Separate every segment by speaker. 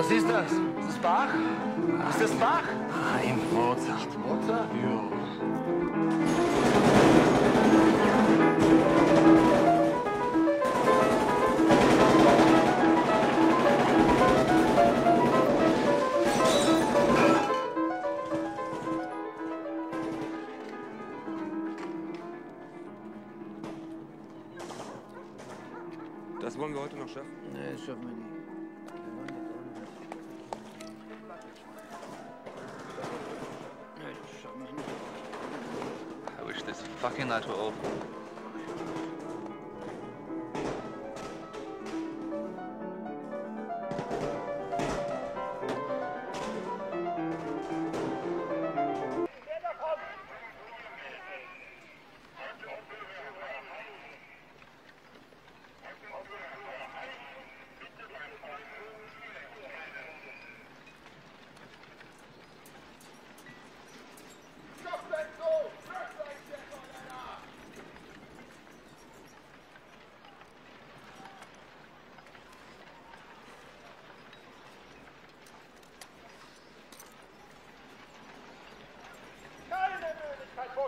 Speaker 1: Was ist das? Ist das Bach? Ist das Bach?
Speaker 2: Nein, Mozart.
Speaker 1: Mozart?
Speaker 2: Ja.
Speaker 3: Das wollen wir heute noch schaffen.
Speaker 1: Nee, das schaffen wir nicht.
Speaker 4: Fucking night were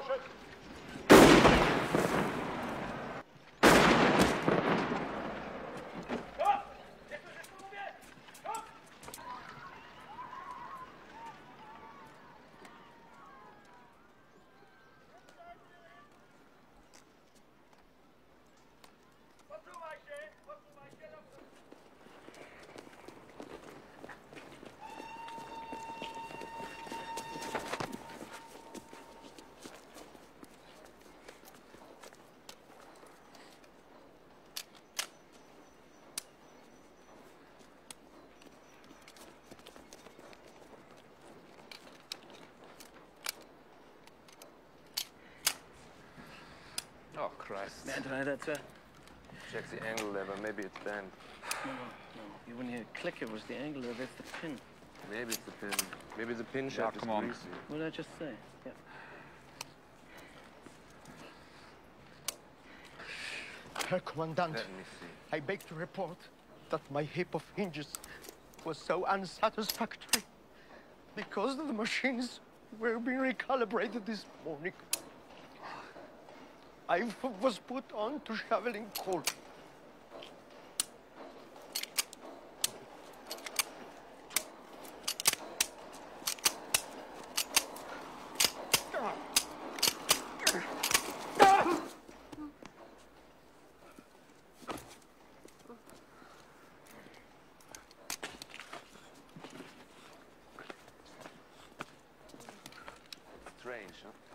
Speaker 4: over. Christ.
Speaker 1: Wer drei dazu?
Speaker 3: Check the angle lever. Maybe it's bent.
Speaker 1: No, no. You wouldn't hear a click it was the angle lever. that's the pin.
Speaker 3: Maybe it's the pin. Maybe the pin shaft
Speaker 4: come
Speaker 3: is
Speaker 4: on.
Speaker 3: greasy.
Speaker 1: What did I just say? Yeah.
Speaker 5: Herr Commandant,
Speaker 3: Let me see.
Speaker 5: I beg to report that my heap of hinges was so unsatisfactory because the machines were being recalibrated this morning. I was put on to shoveling coal.
Speaker 3: Strange, huh?